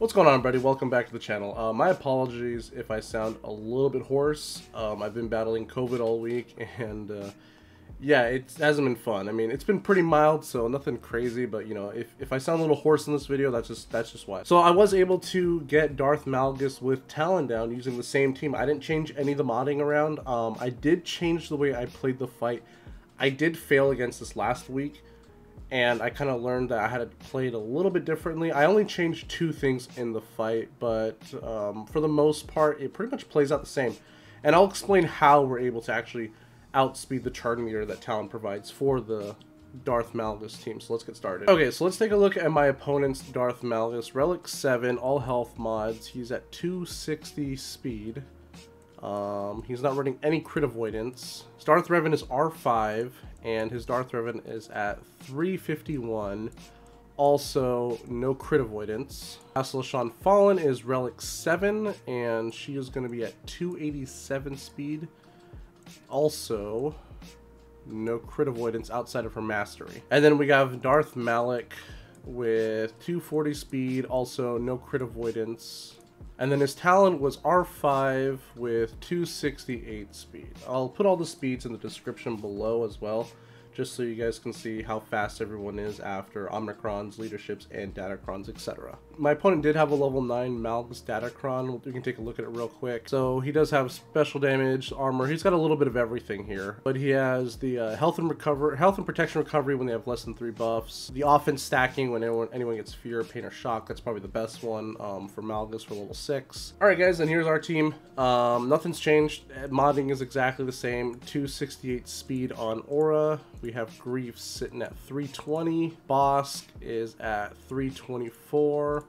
What's going on, everybody? Welcome back to the channel. Uh, my apologies if I sound a little bit hoarse. Um, I've been battling COVID all week, and uh, yeah, it hasn't been fun. I mean, it's been pretty mild, so nothing crazy. But you know, if, if I sound a little hoarse in this video, that's just that's just why. So I was able to get Darth Malgus with Talon down using the same team. I didn't change any of the modding around. Um, I did change the way I played the fight. I did fail against this last week and I kind of learned that I had to play it a little bit differently. I only changed two things in the fight, but um, for the most part, it pretty much plays out the same. And I'll explain how we're able to actually outspeed the charge meter that Talon provides for the Darth Malgus team. So let's get started. Okay, so let's take a look at my opponent's Darth Malgus. Relic 7, all health mods. He's at 260 speed. Um, he's not running any crit avoidance. Darth Revan is R5, and his Darth Revan is at 351. Also, no crit avoidance. Bastila Fallen is Relic 7, and she is going to be at 287 speed. Also, no crit avoidance outside of her mastery. And then we have Darth Malak with 240 speed, also no crit avoidance. And then his Talon was R5 with 268 speed. I'll put all the speeds in the description below as well just so you guys can see how fast everyone is after Omicrons, leaderships, and Datacrons, etc. My opponent did have a level 9 Malgus Datacron. We can take a look at it real quick. So he does have special damage, armor. He's got a little bit of everything here. But he has the uh, health and recover, health and protection recovery when they have less than 3 buffs. The offense stacking when anyone, anyone gets fear, pain, or shock. That's probably the best one um, for Malgus for level 6. Alright guys, and here's our team. Um, nothing's changed. Modding is exactly the same. 268 speed on Aurra. We have Greef sitting at 320. Bossk is at 324.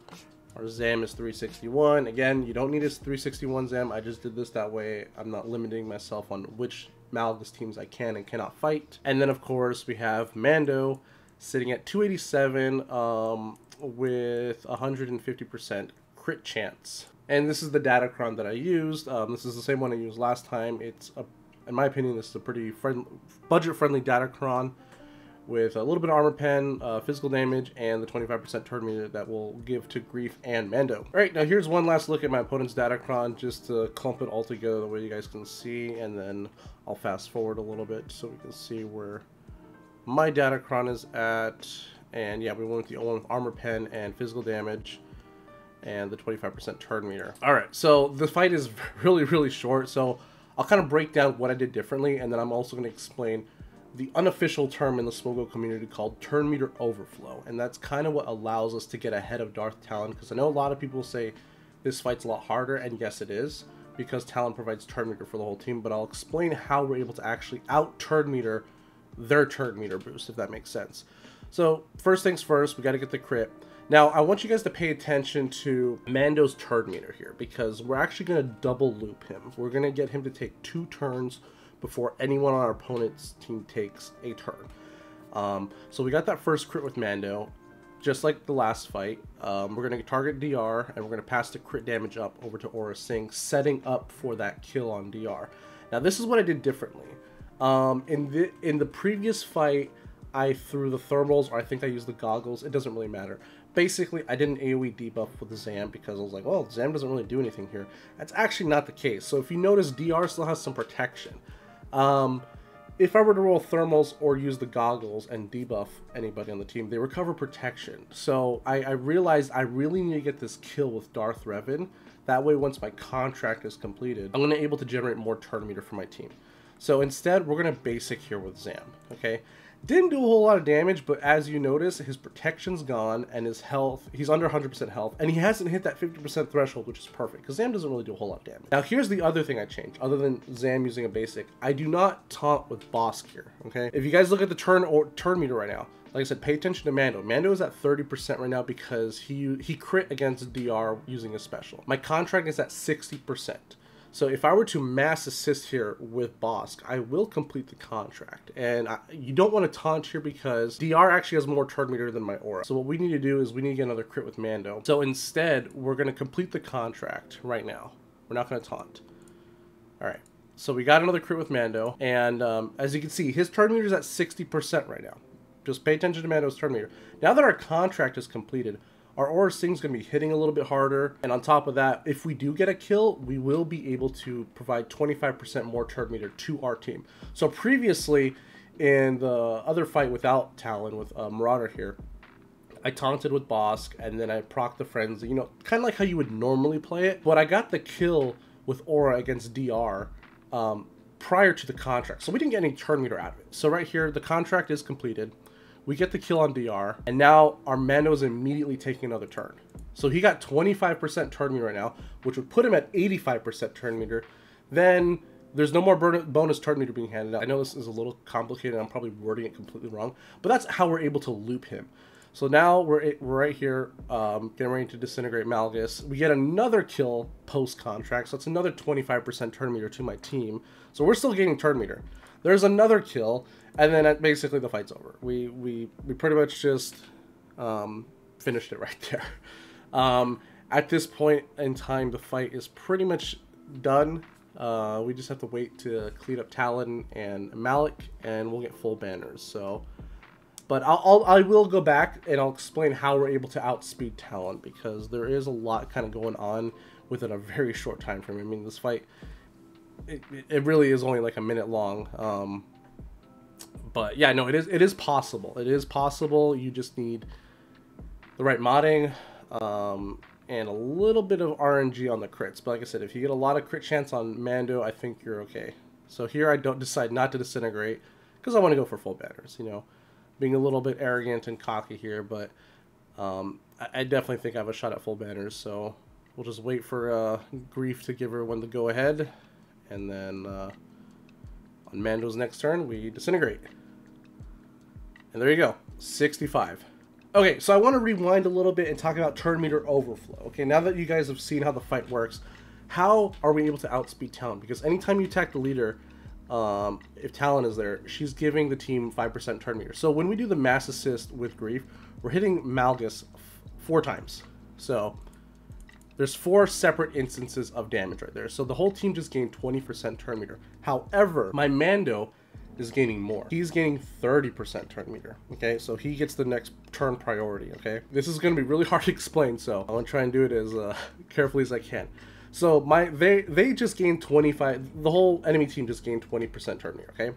Our Zam is 361. Again, you don't need his 361 Zam. I just did this that way. I'm not limiting myself on which Malgus teams I can and cannot fight. And then, of course, we have Mando sitting at 287 um, with 150% crit chance. And this is the Datacron that I used. Um, this is the same one I used last time. It's a in my opinion, this is a pretty friend, budget-friendly Datacron with a little bit of armor pen, uh, physical damage, and the 25% turn meter that will give to Greef and Mando. Alright, now here's one last look at my opponent's Datacron, just to clump it all together the way you guys can see, and then I'll fast forward a little bit so we can see where my Datacron is at. And yeah, we went with the old armor pen and physical damage and the 25% turn meter. Alright, so the fight is really, really short, so I'll kind of break down what I did differently, and then I'm also going to explain the unofficial term in the SWGOH community called turn meter overflow, and that's kind of what allows us to get ahead of Darth Talon, because I know a lot of people say this fight's a lot harder, and yes it is, because Talon provides turn meter for the whole team, but I'll explain how we're able to actually out turn meter their turn meter boost, if that makes sense. So, first things first, we got to get the crit. Now, I want you guys to pay attention to Mando's turn meter here because we're actually going to double loop him. We're going to get him to take two turns before anyone on our opponent's team takes a turn. Um, so we got that first crit with Mando, just like the last fight. Um, we're going to target DR and we're going to pass the crit damage up over to Aurra Sing, setting up for that kill on DR. Now, this is what I did differently. Um, in the in the previous fight, I threw the thermals, or I think I used the goggles. It doesn't really matter basically I did an AoE debuff with the Zam because I was like, well, Zam doesn't really do anything here. That's actually not the case. So if you notice, DR still has some protection. Um, if I were to roll thermals or use the goggles and debuff anybody on the team, they recover protection. So I, I realized I really need to get this kill with Darth Revan. That way, once my contract is completed, I'm going to be able to generate more turn meter for my team. So instead, we're going to basic here with Zam, okay? Didn't do a whole lot of damage, but as you notice, his protection's gone and his health, he's under 100% health, and he hasn't hit that 50% threshold, which is perfect, because Zam doesn't really do a whole lot of damage. Now, here's the other thing I changed, other than Zam using a basic. I do not taunt with Bossk here, okay? If you guys look at the turn or turn meter right now, like I said, pay attention to Mando. Mando is at 30% right now because he he crit against DR using a special. My contract is at 60%. So if I were to mass assist here with Bossk, I will complete the contract. And I, you don't want to taunt here because DR actually has more turn meter than my Aurra. So what we need to do is we need to get another crit with Mando. So instead, we're going to complete the contract right now. We're not going to taunt. All right. So we got another crit with Mando. And um, as you can see, his turn meter is at 60% right now. Just pay attention to Mando's turn meter. Now that our contract is completed, our Aurra Sing's going to be hitting a little bit harder. And on top of that, if we do get a kill, we will be able to provide 25% more turn meter to our team. So previously, in the other fight without Talon, with uh, Marauder here, I taunted with Bossk, and then I proc the Frenzy, you know, kind of like how you would normally play it. But I got the kill with Aura against DR um, prior to the contract. So we didn't get any turn meter out of it. So right here, the contract is completed. We get the kill on DR, and now our Mando is immediately taking another turn. So he got 25% turn meter right now, which would put him at 85% turn meter. Then there's no more bonus turn meter being handed out. I know this is a little complicated. I'm probably wording it completely wrong, but that's how we're able to loop him. So now we're, we're right here, um, getting ready to disintegrate Malgus. We get another kill post contract, so it's another 25% turn meter to my team. So we're still getting turn meter. There's another kill, and then basically the fight's over. We we we pretty much just um, finished it right there. Um, at this point in time, the fight is pretty much done. Uh, we just have to wait to clean up Talon and Malak, and we'll get full banners. So, but I'll, I'll I will go back and I'll explain how we're able to outspeed Talon because there is a lot kind of going on within a very short time frame. I mean, this fight it, it really is only like a minute long. Um, but yeah, no, it is it is possible. It is possible. You just need the right modding um, and a little bit of RNG on the crits. But like I said, if you get a lot of crit chance on Mando, I think you're okay. So here I don't decide not to disintegrate because I want to go for full banners. You know, being a little bit arrogant and cocky here, but um, I, I, definitely think I have a shot at full banners. So we'll just wait for uh, Greef to give her everyone the go ahead, and then uh, on Mando's next turn we disintegrate. And there you go, 65. Okay, so I want to rewind a little bit and talk about turn meter overflow. Okay, now that you guys have seen how the fight works, how are we able to outspeed Talon? Because anytime you attack the leader, um, if Talon is there, she's giving the team 5% turn meter. So when we do the mass assist with Greef, we're hitting Malgus four times. So there's four separate instances of damage right there. So the whole team just gained 20% turn meter. However, my Mando is gaining more. He's gaining 30% turn meter, okay? So he gets the next turn priority, okay? This is going to be really hard to explain, so I'm to try and do it as uh, carefully as I can. So my they they just gained 25 the whole enemy team just gained 20% turn meter, okay?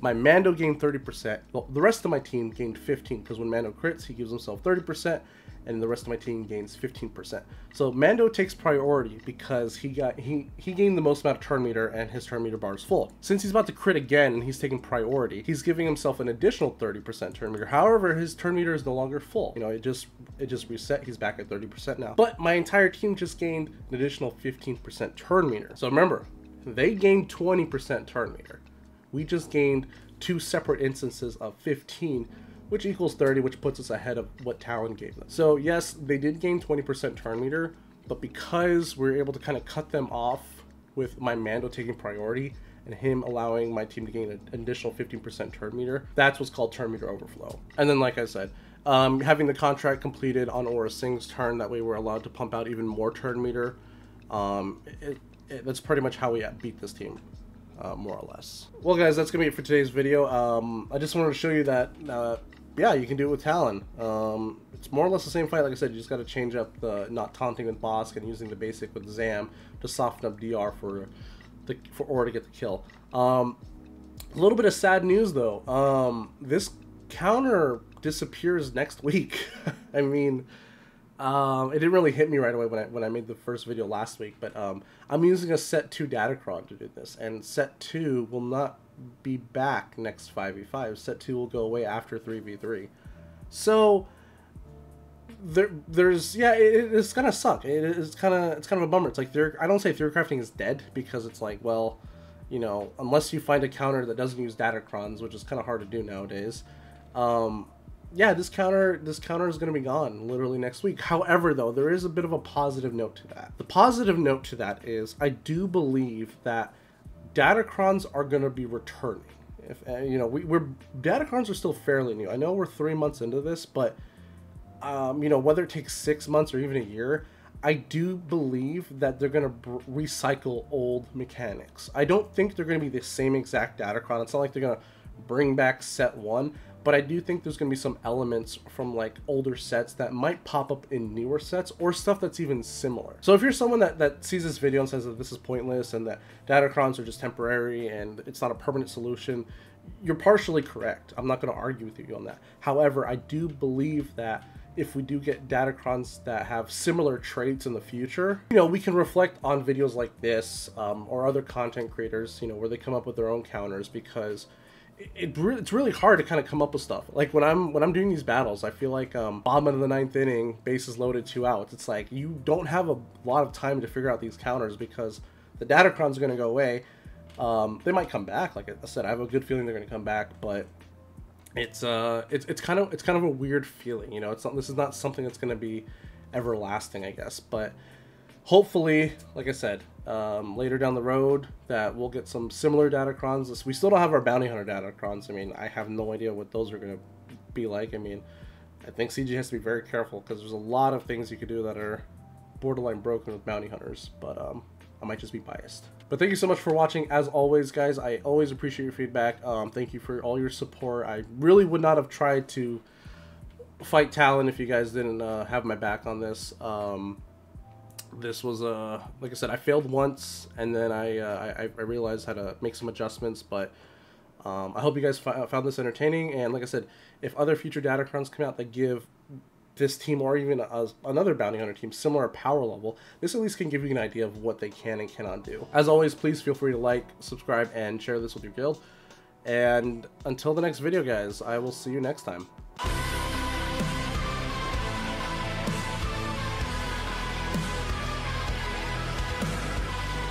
My Mando gained 30%. The rest of my team gained 15 because when Mando crits, he gives himself 30% and the rest of my team gains 15%. So Mando takes priority because he got he he gained the most amount of turn meter and his turn meter bar is full. Since he's about to crit again and he's taking priority, he's giving himself an additional 30% turn meter. However, his turn meter is no longer full. You know, it just it just reset. He's back at 30% now. But my entire team just gained an additional 15% turn meter. So remember, they gained 20% turn meter. We just gained two separate instances of 15 which equals 30, which puts us ahead of what Talon gave them. So yes, they did gain 20% turn meter, but because we are able to kind of cut them off with my Mando taking priority and him allowing my team to gain an additional 15% turn meter, that's what's called turn meter overflow. And then, like I said, um, having the contract completed on Aurra Sing's turn, that way we're allowed to pump out even more turn meter. Um, it, it, that's pretty much how we beat this team. Uh, more or less. Well, guys, that's gonna be it for today's video. Um, I just wanted to show you that uh, yeah, you can do it with Talon. Um, it's more or less the same fight. Like I said, you just got to change up the not taunting with Bossk and using the basic with Zam to soften up DR for the for Aurra to get the kill. Um, a little bit of sad news though. Um, this counter disappears next week. I mean, um, it didn't really hit me right away when I when I made the first video last week, but um, I'm using a set two Datacron to do this, and set two will not be back next 5v5. Set 2 will go away after 3v3. So there there's yeah, it, it's gonna suck. It, it's kind of it's kind of a bummer. It's like there I don't say theory crafting is dead because it's like well, you know, unless you find a counter that doesn't use datacrons, which is kind of hard to do nowadays. Um, yeah, this counter this counter is going to be gone literally next week. However, though, there is a bit of a positive note to that. The positive note to that is I do believe that Datacrons are going to be returning. If uh, you know, we, we're Datacrons are still fairly new. I know we're three months into this, but um, you know, whether it takes six months or even a year, I do believe that they're going to recycle old mechanics. I don't think they're going to be the same exact Datacron. It's not like they're going to bring back set one, but I do think there's going to be some elements from like older sets that might pop up in newer sets or stuff that's even similar. So if you're someone that, that sees this video and says that this is pointless and that Datacrons are just temporary and it's not a permanent solution, you're partially correct. I'm not going to argue with you on that. However, I do believe that if we do get Datacrons that have similar traits in the future, you know, we can reflect on videos like this um, or other content creators, you know, where they come up with their own counters because it, it's really hard to kind of come up with stuff. Like when I'm when I'm doing these battles, I feel like um, bottom of the ninth inning, bases loaded, two outs. It's like you don't have a lot of time to figure out these counters because the Datacrons are going to go away. Um, they might come back. Like I said, I have a good feeling they're going to come back, but it's uh it's it's kind of it's kind of a weird feeling. You know, it's not this is not something that's going to be everlasting, I guess, but hopefully, like I said, um, later down the road that we'll get some similar Datacrons. We still don't have our Bounty Hunter Datacrons. I mean, I have no idea what those are going to be like. I mean, I think CG has to be very careful because there's a lot of things you could do that are borderline broken with Bounty Hunters, but um, I might just be biased. But thank you so much for watching. As always, guys, I always appreciate your feedback. Um, thank you for all your support. I really would not have tried to fight Talon if you guys didn't uh, have my back on this. Um, this was uh like I said, I failed once, and then I uh, I, I realized how to make some adjustments. But um, I hope you guys found this entertaining. And like I said, if other future Datacrons come out that give this team or even a, another bounty hunter team similar power level, this at least can give you an idea of what they can and cannot do. As always, please feel free to like, subscribe, and share this with your guild. And until the next video, guys, I will see you next time.